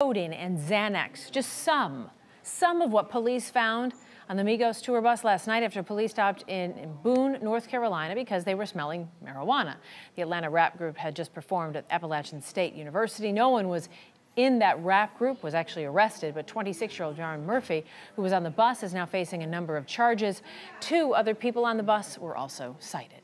codeine and Xanax, just some, some of what police found on the Migos tour bus last night after police stopped in, in Boone, North Carolina because they were smelling marijuana. The Atlanta rap group had just performed at Appalachian State University. No one was in that rap group was actually arrested, but 26-year-old John Murphy, who was on the bus, is now facing a number of charges. Two other people on the bus were also cited.